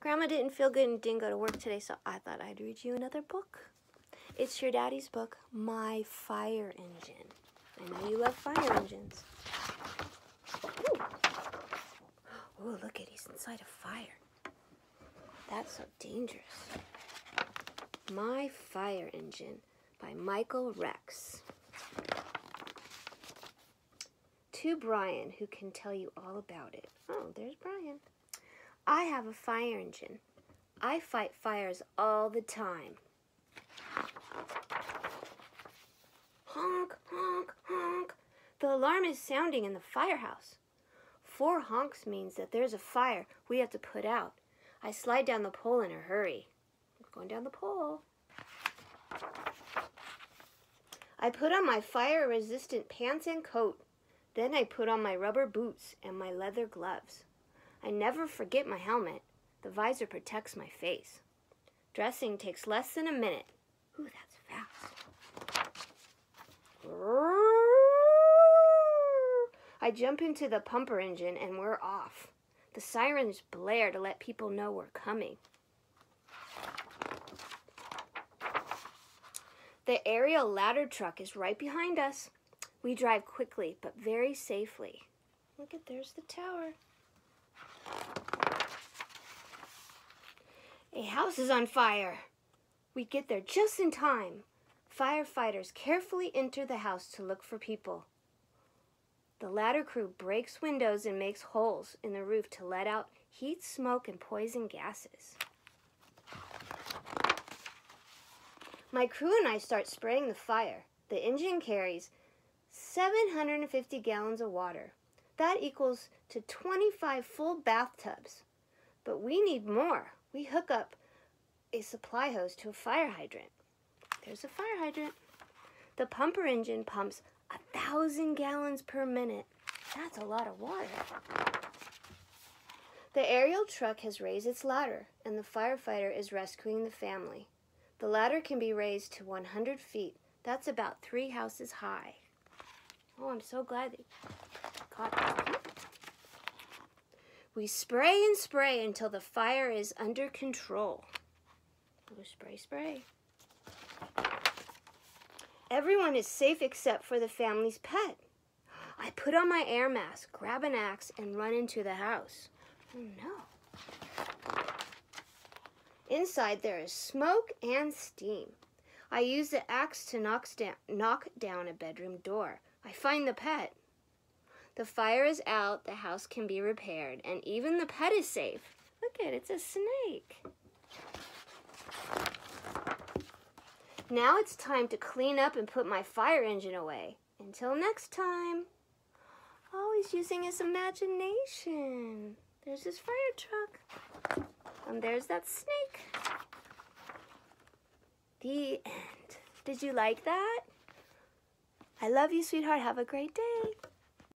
Grandma didn't feel good and didn't go to work today, so I thought I'd read you another book. It's your daddy's book, My Fire Engine. I know you love fire engines. Ooh. Look at he's inside a fire. That's so dangerous. My Fire Engine by Michael Rex. To Brian, who can tell you all about it. Oh, there's Brian. I have a fire engine. I fight fires all the time. Honk, honk, honk. The alarm is sounding in the firehouse. Four honks means that there's a fire we have to put out. I slide down the pole in a hurry. I'm going down the pole. I put on my fire resistant pants and coat. Then I put on my rubber boots and my leather gloves. I never forget my helmet. The visor protects my face. Dressing takes less than a minute. Ooh, that's fast. I jump into the pumper engine and we're off. The sirens blare to let people know we're coming. The aerial ladder truck is right behind us. We drive quickly but very safely. Look at there's the tower. House is on fire. We get there just in time. Firefighters carefully enter the house to look for people. The ladder crew breaks windows and makes holes in the roof to let out heat, smoke, and poison gases. My crew and I start spraying the fire. The engine carries 750 gallons of water. That equals to 25 full bathtubs. But we need more. We hook up a supply hose to a fire hydrant. There's a fire hydrant. The pumper engine pumps a thousand gallons per minute. That's a lot of water. The aerial truck has raised its ladder, and the firefighter is rescuing the family. The ladder can be raised to 100 feet. That's about three houses high. Oh, I'm so glad they caught it. We spray and spray until the fire is under control. Oh, spray, spray. Everyone is safe except for the family's pet. I put on my air mask, grab an axe, and run into the house. Oh no. Inside there is smoke and steam. I use the axe to knock down a bedroom door. I find the pet. The fire is out, the house can be repaired, and even the pet is safe. Look at it, it's a snake. Now it's time to clean up and put my fire engine away. Until next time. Oh, he's using his imagination. There's his fire truck. And there's that snake. The end. Did you like that? I love you, sweetheart. Have a great day.